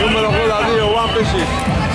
Número gol a Dio, Juan Pisis.